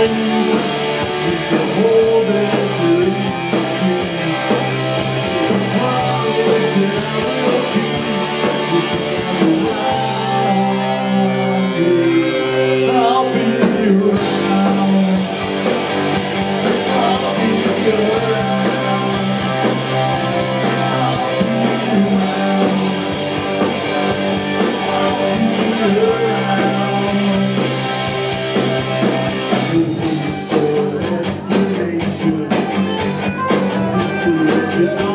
heaven Yeah.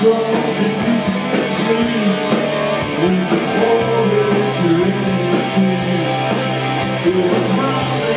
With the poetry, the power